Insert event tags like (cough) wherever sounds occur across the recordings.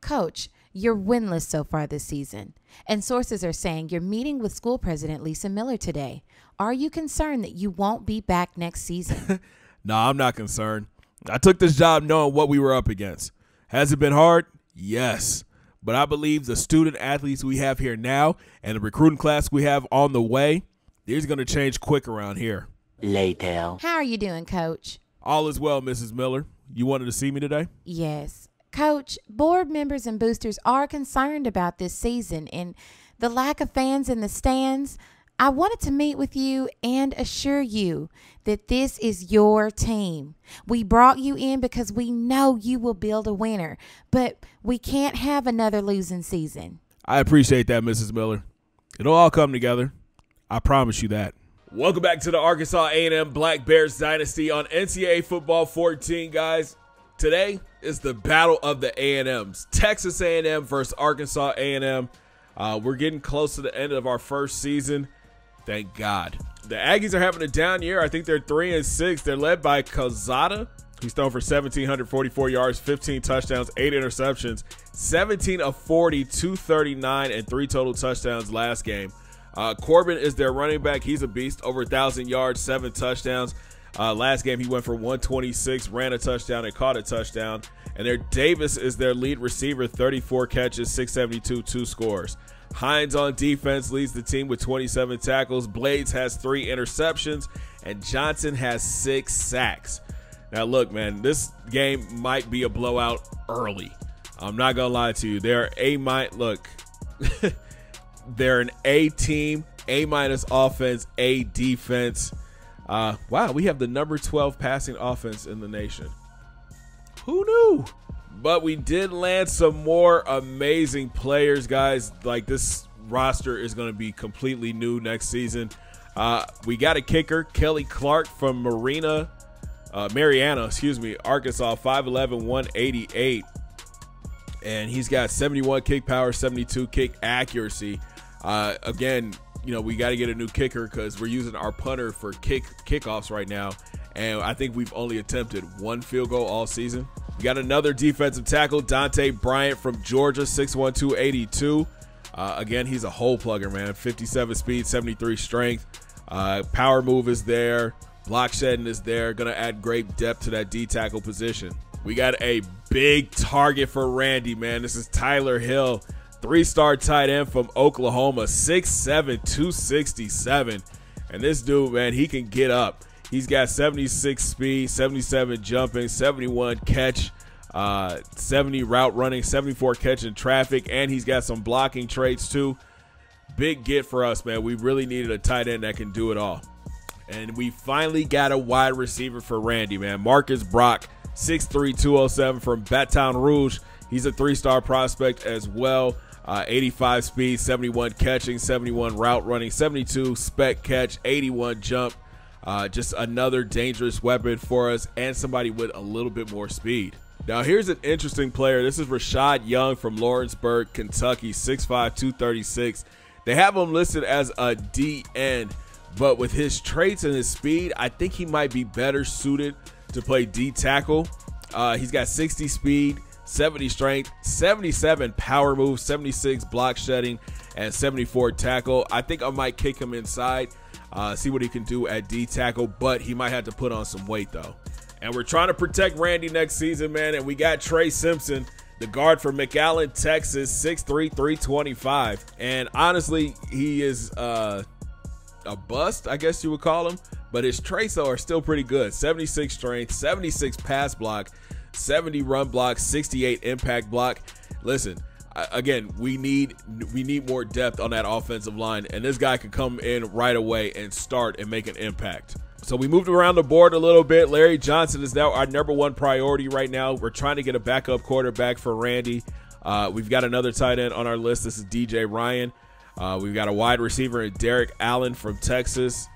Coach, you're winless so far this season, and sources are saying you're meeting with school president Lisa Miller today. Are you concerned that you won't be back next season? (laughs) no, I'm not concerned. I took this job knowing what we were up against. Has it been hard? Yes. But I believe the student athletes we have here now and the recruiting class we have on the way, these are going to change quick around here. Later. How are you doing, Coach? All is well, Mrs. Miller. You wanted to see me today? Yes. Coach, board members and boosters are concerned about this season and the lack of fans in the stands. I wanted to meet with you and assure you that this is your team. We brought you in because we know you will build a winner, but we can't have another losing season. I appreciate that, Mrs. Miller. It'll all come together. I promise you that. Welcome back to the Arkansas A&M Black Bears Dynasty on NCAA Football 14, guys. Today is the battle of the A&Ms. Texas A&M versus Arkansas A&M. Uh, we're getting close to the end of our first season. Thank God. The Aggies are having a down year. I think they're three and six. They're led by Calzada. He's thrown for 1,744 yards, 15 touchdowns, eight interceptions, 17 of 40, 239, and three total touchdowns last game. Uh, Corbin is their running back. He's a beast, over 1,000 yards, seven touchdowns. Uh, last game, he went for 126, ran a touchdown, and caught a touchdown. And their Davis is their lead receiver, 34 catches, 672, two scores. Hines on defense leads the team with 27 tackles. Blades has three interceptions, and Johnson has six sacks. Now, look, man, this game might be a blowout early. I'm not gonna lie to you. They're a might Look, (laughs) they're an A team, A minus offense, A defense. Uh, wow, we have the number 12 passing offense in the nation. Who knew? But we did land some more amazing players, guys. Like this roster is going to be completely new next season. Uh, we got a kicker, Kelly Clark from Marina, uh, Marianna, excuse me, Arkansas, 5'11, 188. And he's got 71 kick power, 72 kick accuracy. Uh, again, you know, we got to get a new kicker because we're using our punter for kick kickoffs right now. And I think we've only attempted one field goal all season. We got another defensive tackle, Dante Bryant from Georgia, 6'1, 282. Uh, again, he's a hole plugger, man. 57 speed, 73 strength. Uh, power move is there. Block shedding is there. Going to add great depth to that D tackle position. We got a big target for Randy, man. This is Tyler Hill, three star tight end from Oklahoma, 6'7, 267. And this dude, man, he can get up. He's got 76 speed, 77 jumping, 71 catch, uh, 70 route running, 74 catching traffic, and he's got some blocking traits too. Big get for us, man. We really needed a tight end that can do it all. And we finally got a wide receiver for Randy, man. Marcus Brock, 6'3, 207 from Baton Rouge. He's a three star prospect as well. Uh, 85 speed, 71 catching, 71 route running, 72 spec catch, 81 jump. Uh, just another dangerous weapon for us and somebody with a little bit more speed. Now, here's an interesting player. This is Rashad Young from Lawrenceburg, Kentucky, 6'5, 236. They have him listed as a DN, but with his traits and his speed, I think he might be better suited to play D tackle. Uh, he's got 60 speed, 70 strength, 77 power move, 76 block shedding, and 74 tackle. I think I might kick him inside uh, see what he can do at D tackle, but he might have to put on some weight though. And we're trying to protect Randy next season, man. And we got Trey Simpson, the guard from McAllen, Texas, 6'3, 325. And honestly, he is uh, a bust, I guess you would call him. But his traits are still pretty good 76 strength, 76 pass block, 70 run block, 68 impact block. Listen, again, we need we need more depth on that offensive line, and this guy could come in right away and start and make an impact. So we moved around the board a little bit. Larry Johnson is now our number one priority right now. We're trying to get a backup quarterback for Randy. Uh, we've got another tight end on our list. This is DJ Ryan. Uh, we've got a wide receiver in Derek Allen from Texas.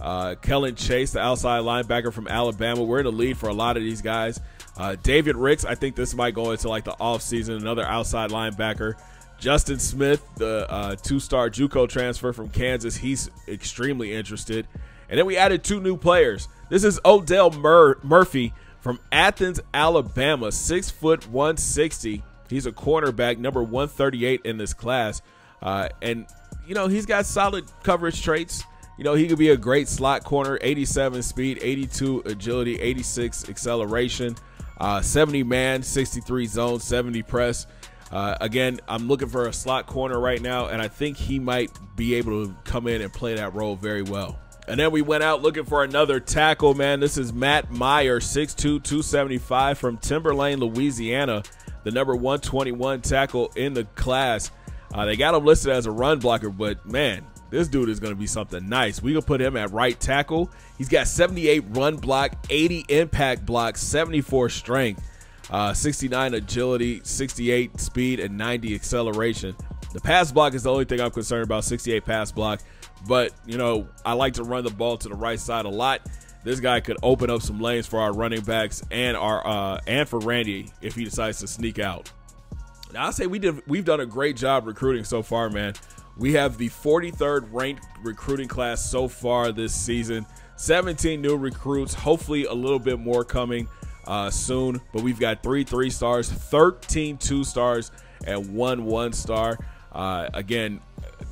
Uh, Kellen Chase, the outside linebacker from Alabama. We're in the lead for a lot of these guys. Uh, David Ricks, I think this might go into like the offseason, another outside linebacker. Justin Smith, the uh, two star Juco transfer from Kansas, he's extremely interested. And then we added two new players. This is Odell Mur- Murphy from Athens, Alabama, six foot 160. He's a cornerback, number 138 in this class. Uh, and, you know, he's got solid coverage traits. You know, he could be a great slot corner, 87 speed, 82 agility, 86 acceleration, uh, 70 man, 63 zone, 70 press. Uh, again, I'm looking for a slot corner right now, and I think he might be able to come in and play that role very well. And then we went out looking for another tackle, man. This is Matt Meyer, 6'2, 275 from Timberlane, Louisiana, the number 121 tackle in the class. Uh, they got him listed as a run blocker, but man, this dude is going to be something nice. We can put him at right tackle. He's got 78 run block, 80 impact block, 74 strength uh, 69 agility, 68 speed, and 90 acceleration. The pass block is the only thing I'm concerned about 68 pass block. But, you know, I like to run the ball to the right side a lot. This guy could open up some lanes for our running backs and our uh, and for Randy if he decides to sneak out. Now I say we did we've done a great job recruiting so far, man. We have the 43rd ranked recruiting class so far this season. 17 new recruits, hopefully a little bit more coming uh, soon. But we've got three three stars, 13 two stars, and one one star. Uh, again,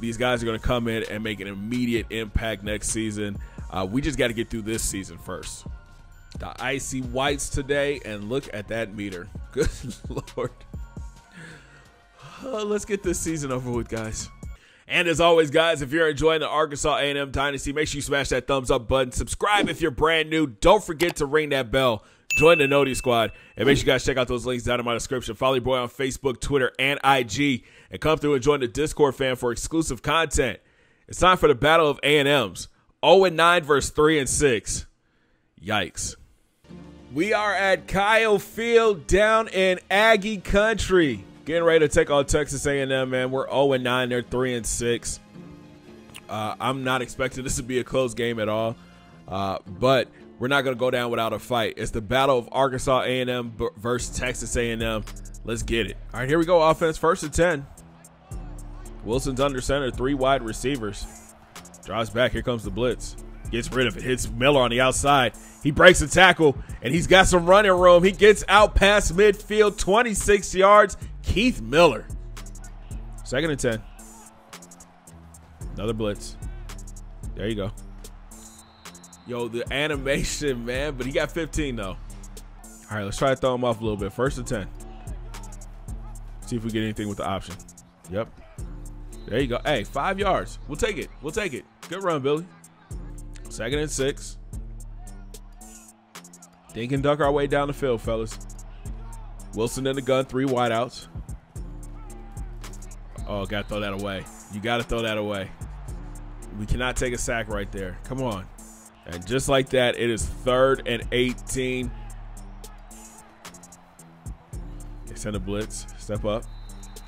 these guys are going to come in and make an immediate impact next season. Uh, we just got to get through this season first. The icy whites today, and look at that meter. (laughs) Good (laughs) lord. Uh, let's get this season over with, guys. And as always, guys, if you're enjoying the Arkansas A&M Dynasty, make sure you smash that thumbs up button. Subscribe if you're brand new. Don't forget to ring that bell Join the Noti Squad. And make sure you guys check out those links down in my description. Follow your boy on Facebook, Twitter, and IG. And come through and join the Discord fan for exclusive content. It's time for the Battle of A&Ms. 0-9 versus 3 and 6. Yikes. We are at Kyle Field down in Aggie Country. Getting ready to take on Texas A&M, man. We're 0-9. They're 3 and 6. Uh, I'm not expecting this to be a close game at all. Uh, but – we're not going to go down without a fight. It's the battle of Arkansas A&M versus Texas A&M. Let's get it. All right, here we go. Offense first and 10. Wilson's under center, three wide receivers. Drives back. Here comes the blitz. Gets rid of it. Hits Miller on the outside. He breaks a tackle, and he's got some running room. He gets out past midfield, 26 yards. Keith Miller. Second and 10. Another blitz. There you go. Yo, the animation, man. But he got 15, though. All right, let's try to throw him off a little bit. First and 10. See if we get anything with the option. Yep. There you go. Hey, five yards. We'll take it. We'll take it. Good run, Billy. Second and six. Dink and duck our way down the field, fellas. Wilson in the gun, three wideouts. Oh, got to throw that away. You got to throw that away. We cannot take a sack right there. Come on. And just like that, it is third and 18. They send a blitz. Step up.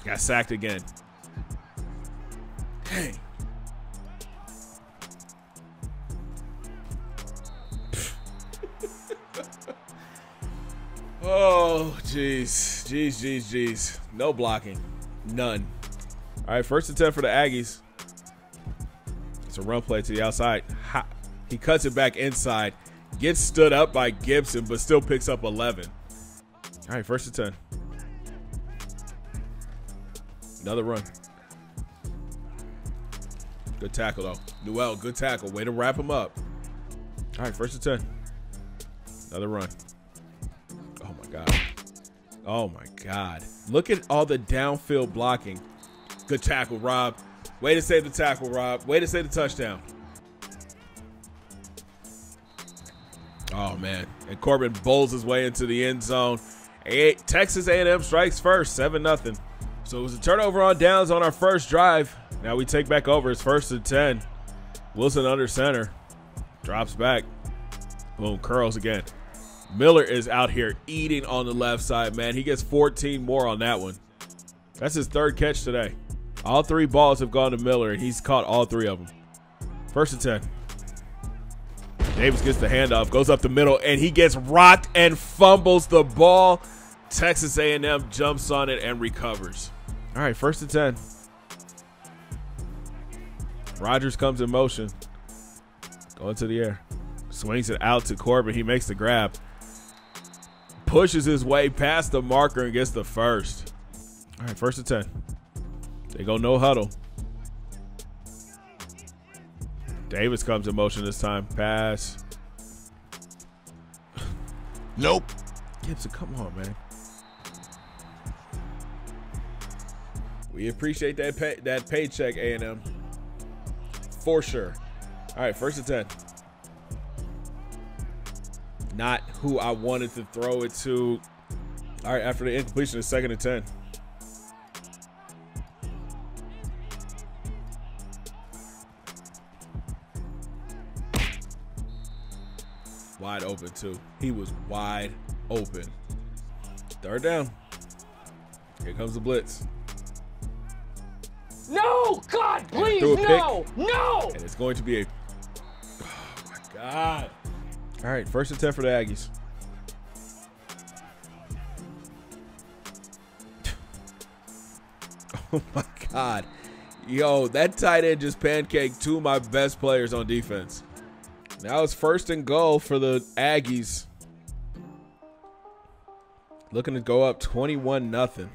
Got sacked again. Hey. Jeez. Jeez, jeez, jeez. No blocking. None. All right, first and 10 for the Aggies. It's a run play to the outside. Ha he cuts it back inside, gets stood up by Gibson, but still picks up 11. All right, first and 10. Another run. Good tackle, though. Newell, good tackle. Way to wrap him up. All right, first and 10. Another run. Oh, my God. Oh, my God. Look at all the downfield blocking. Good tackle, Rob. Way to save the tackle, Rob. Way to save the touchdown. Oh man! And Corbin bowls his way into the end zone. A Texas A&M strikes first, seven nothing. So it was a turnover on downs on our first drive. Now we take back over. It's first and ten. Wilson under center, drops back. Boom, curls again. Miller is out here eating on the left side, man. He gets 14 more on that one. That's his third catch today. All three balls have gone to Miller, and he's caught all three of them. First and 10. Davis gets the handoff, goes up the middle, and he gets rocked and fumbles the ball. Texas A&M jumps on it and recovers. All right, first and 10. Rogers comes in motion. Going to the air. Swings it out to Corbin. He makes the grab pushes his way past the marker and gets the first. All right, first and 10. They go no huddle. Davis comes in motion this time. Pass. (sighs) Nope. Gibson, come on, man. We appreciate that pay, that paycheck, A&M. For sure. All right, first and 10. Who I wanted to throw it to. All right, after the incompletion, it's second and ten. Wide open too. He was wide open. Third down. Here comes the blitz. No! God, please, a pick. no! No! And it's going to be a. (sighs) Oh my God. All right, first and 10 for the Aggies. (laughs) Oh my God. Yo, that tight end just pancaked two of my best players on defense. Now it's first and goal for the Aggies. Looking to go up 21 nothing.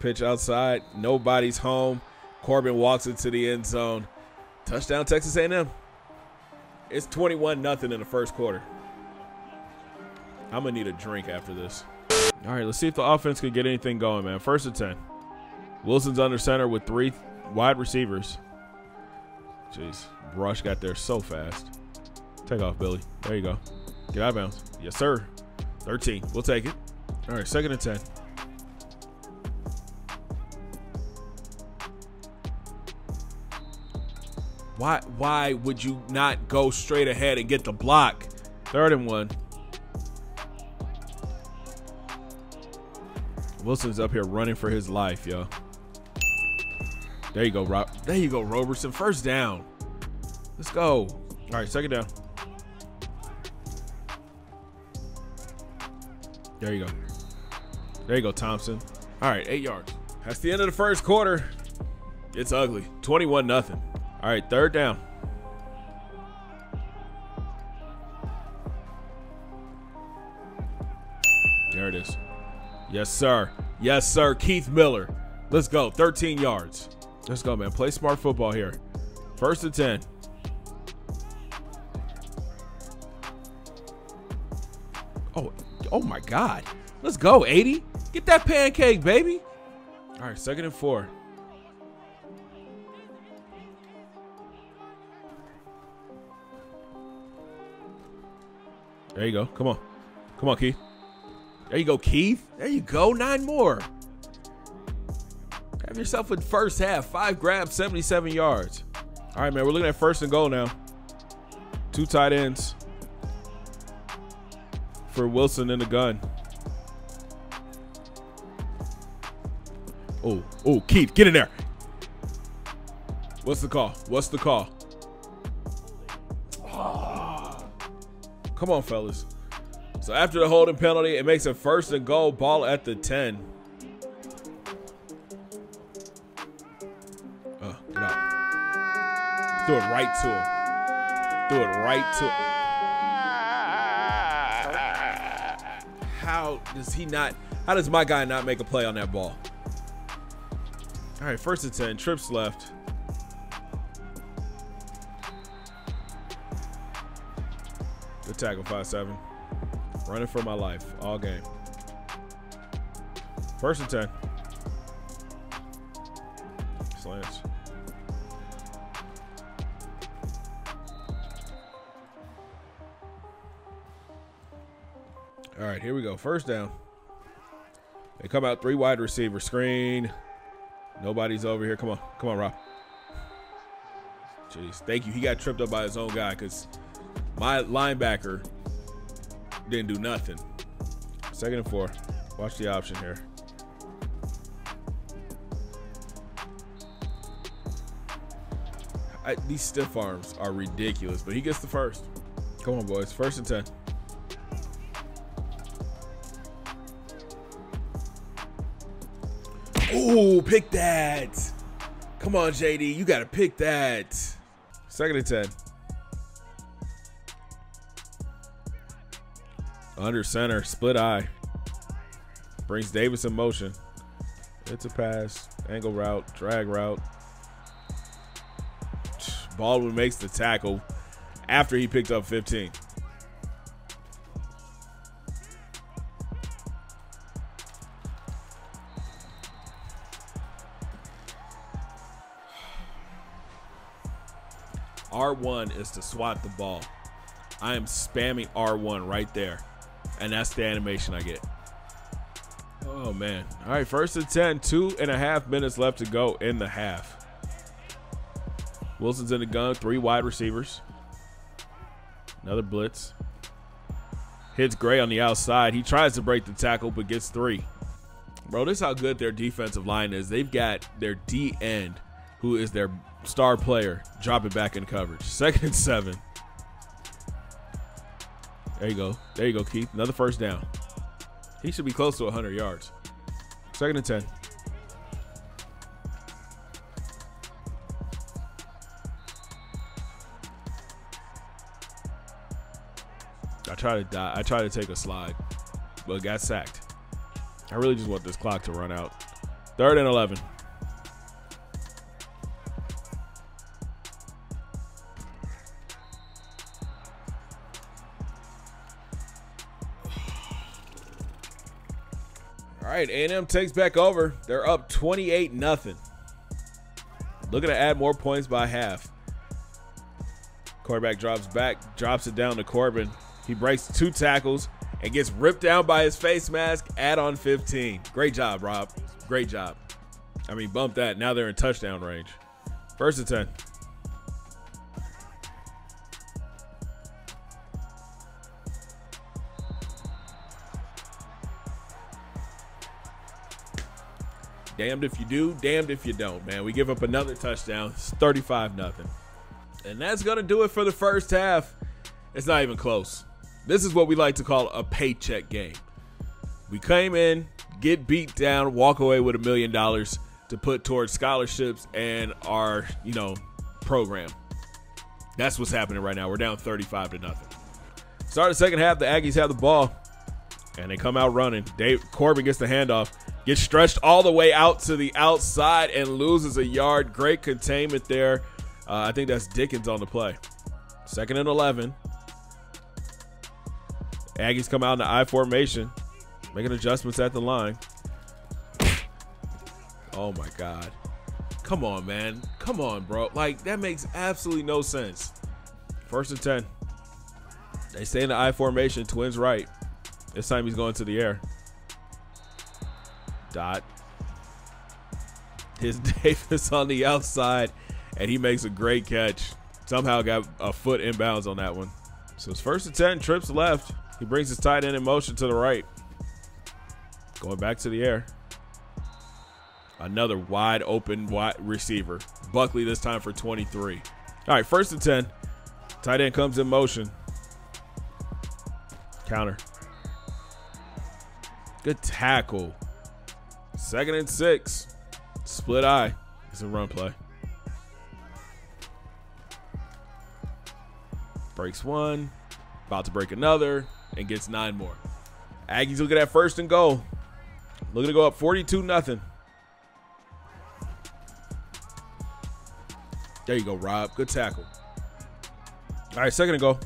Pitch outside, nobody's home. Corbin walks into the end zone. Touchdown Texas A&M. It's 21 nothing in the first quarter. I'm to need a drink after this. All right, let's see if the offense can get anything going, man. First and 10. Wilson's under center with three wide receivers. Jeez, Rush got there so fast. Take off, Billy. There you go. Get out of bounds. Yes, sir. 13. We'll take it. All right, second and 10. Why why would you not go straight ahead and get the block? Third and one. Wilson's up here running for his life, yo. There you go, Rob. There you go, Roberson. First down. Let's go. All right, second down. There you go. There you go, Thompson. All right, eight yards. That's the end of the first quarter. It's ugly. 21 nothing. All right, third down. There it is. Yes, sir. Yes, sir. Keith Miller. Let's go. 13 yards. Let's go, man. Play smart football here. First and 10. Oh, oh my God. Let's go, 80. Get that pancake, baby. All right, second and four. There you go. Come on. Come on, Keith. There you go, Keith. There you go. Nine more. Have yourself a first half. Five grabs, 77 yards. All right, man. We're looking at first and goal now. Two tight ends for Wilson in the gun. Oh, oh, Keith, get in there. What's the call? What's the call? Come on, fellas. So after the holding penalty, it makes a first and goal ball at the 10. Uh, get out. Do it right to him. Do it right to him. How does he not? How does my guy not make a play on that ball? All right, first and 10. Trips left. Good tackle, 5-7. Running for my life all game. First and 10. Slants. All right, here we go. First down. They come out three wide receiver screen. Nobody's over here. Come on. Come on, Rob. Jeez. Thank you. He got tripped up by his own guy because my linebacker didn't do nothing. Second and four. Watch the option here. I, these stiff arms are ridiculous, but he gets the first. Come on, boys. First and 10. Ooh, pick that. Come on, JD. You got to pick that. Second and 10. Under center, split I. Brings Davis in motion. It's a pass, angle route, drag route. Baldwin makes the tackle after he picked up 15. R1 is to swat the ball. I am spamming R1 right there. And that's the animation I get. Oh, man. All right, first and 10. Two and a half minutes left to go in the half. Wilson's in the gun. Three wide receivers. Another blitz. Hits Gray on the outside. He tries to break the tackle, but gets three. Bro, this is how good their defensive line is. They've got their D end, who is their star player, drop it back in coverage. (laughs) Second and seven. There you go. There you go, Keith. Another first down. He should be close to 100 yards. Second and 10. I try to die. I try to take a slide, but got sacked. I really just want this clock to run out. Third and 11. Right, A&M takes back over. They're up 28 nothing. Looking to add more points by half. Quarterback drops back, drops it down to Corbin. He breaks two tackles and gets ripped down by his face mask. Add on 15. Great job, Rob. Great job. I mean, bump that. Now they're in touchdown range. First and 10. Damned if you do, damned if you don't, man. We give up another touchdown. It's 35 nothing. And that's going to do it for the first half. It's not even close. This is what we like to call a paycheck game. We came in, get beat down, walk away with a million dollars to put towards scholarships and our, you know, program. That's what's happening right now. We're down 35 to nothing. Start the second half, the Aggies have the ball and they come out running. Dave Corbin gets the handoff, gets stretched all the way out to the outside and loses a yard. Great containment there. Uh, I think that's Dickens on the play. Second and 11. Aggies come out in the I formation, making adjustments at the line. Oh my God. Come on, man. Come on, bro. Like, that makes absolutely no sense. First and 10. They stay in the I formation, twins right. This time he's going to the air. Dot. His (laughs) Davis on the outside, and he makes a great catch. Somehow got a foot inbounds on that one. So his first and 10, trips left. He brings his tight end in motion to the right. Going back to the air. Another wide open wide receiver. Buckley this time for 23. All right, first and 10. Tight end comes in motion. Counter. Good tackle. Second and six. Split I. It's a run play. Breaks one. About to break another. And gets nine more. Aggies look at that first and goal. Looking to go up 42 nothing. There you go, Rob. Good tackle. All right, second and goal.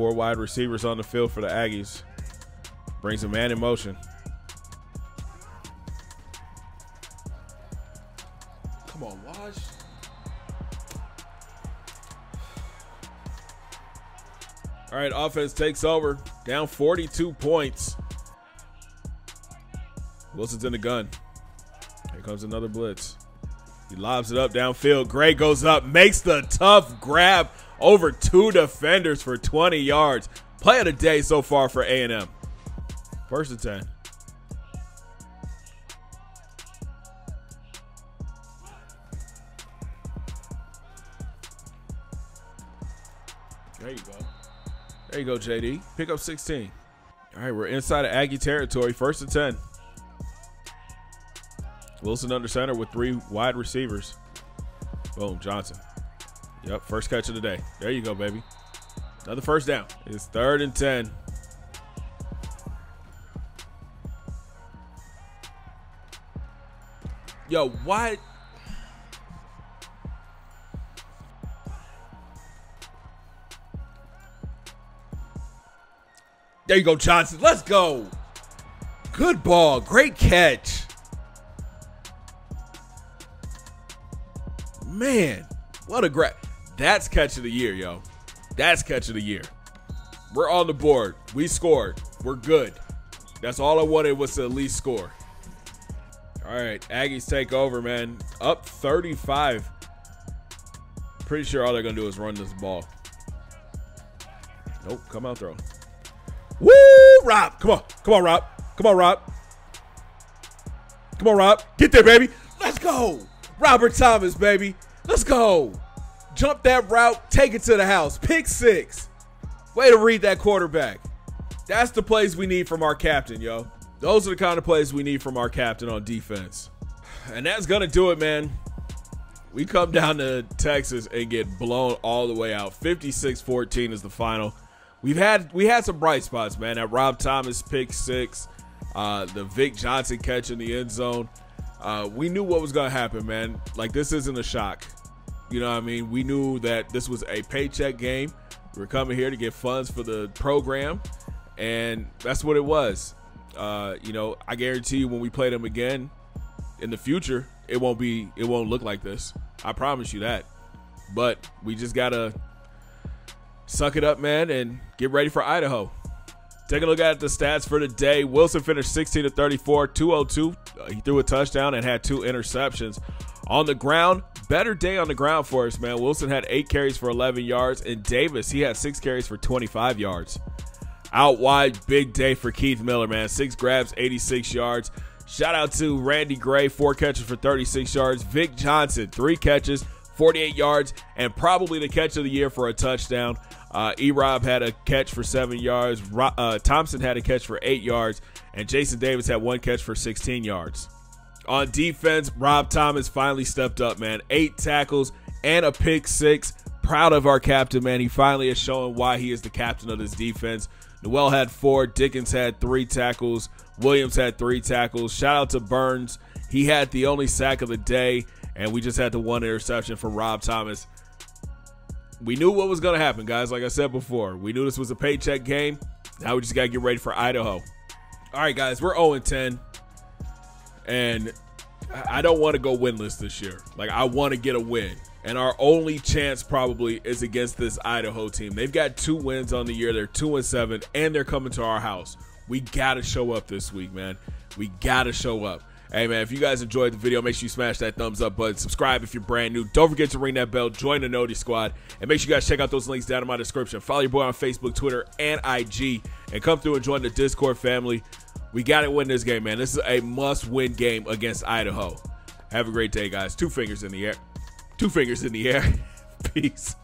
Four wide receivers on the field for the Aggies. Brings a man in motion. Come on, Wash. All right, offense takes over. Down 42 points. Wilson's in the gun. Here comes another blitz. He lobs it up downfield. Gray goes up, makes the tough grab over two defenders for 20 yards. Play of the day so far for A&M. First and 10. There you go. There you go, JD. Pick up 16. All right, we're inside of Aggie territory. First and 10. Wilson under center with three wide receivers. Boom, Johnson. Yep, first catch of the day. There you go, baby. Another first down. It's third and 10. Yo, what? There you go, Johnson. Let's go. Good ball. Great catch. Man, what a great. That's catch of the year, yo. That's catch of the year. We're on the board. We scored. We're good. That's all I wanted was to at least score. All right, Aggies take over, man. Up 35. Pretty sure all they're going to do is run this ball. Nope, come out throw. Woo, Rob. Come on. Come on, Rob. Come on, Rob. Come on, Rob. Get there, baby. Let's go. Robert Thomas, baby. Let's go. Jump that route. Take it to the house. Pick six. Way to read that quarterback. That's the plays we need from our captain, yo. Those are the kind of plays we need from our captain on defense. And that's going to do it, man. We come down to Texas and get blown all the way out. 56-14 is the final. We've had we had some bright spots, man. That Rob Thomas pick six, uh, the Vic Johnson catch in the end zone. Uh, we knew what was gonna happen, man. Like this isn't a shock. You know what I mean? We knew that this was a paycheck game. We are coming here to get funds for the program, and that's what it was. Uh, you know, I guarantee you when we play them again in the future, it won't be it won't look like this. I promise you that. But we just gotta suck it up, man, and get ready for Idaho. Take a look at the stats for today. Wilson finished 16 to 34, 202. Uh, he threw a touchdown and had two interceptions. On the ground, better day on the ground for us, man. Wilson had eight carries for 11 yards, and Davis, he had six carries for 25 yards. Out wide, big day for Keith Miller, man. Six grabs, 86 yards. Shout out to Randy Gray, four catches for 36 yards. Vic Johnson, three catches, 48 yards, and probably the catch of the year for a touchdown. Uh, E Rob had a catch for seven yards. Uh, Thompson had a catch for eight yards. And Jason Davis had one catch for 16 yards. On defense, Rob Thomas finally stepped up, man. Eight tackles and a pick six. Proud of our captain, man. He finally is showing why he is the captain of this defense. Noel had four. Dickens had three tackles. Williams had three tackles. Shout out to Burns. He had the only sack of the day, and we just had the one interception from Rob Thomas we knew what was going to happen, guys. Like I said before, we knew this was a paycheck game. Now we just got to get ready for Idaho. All right, guys, we're 0 10. And I don't want to go winless this year. Like, I want to get a win. And our only chance probably is against this Idaho team. They've got two wins on the year. They're 2 and 7, and they're coming to our house. We got to show up this week, man. We got to show up. Hey man, if you guys enjoyed the video, make sure you smash that thumbs up button. Subscribe if you're brand new. Don't forget to ring that bell. Join the Noti Squad. And make sure you guys check out those links down in my description. Follow your boy on Facebook, Twitter, and IG. And come through and join the Discord family. We got to win this game, man. This is a must-win game against Idaho. Have a great day, guys. Two fingers in the air. Two fingers in the air. (laughs) Peace.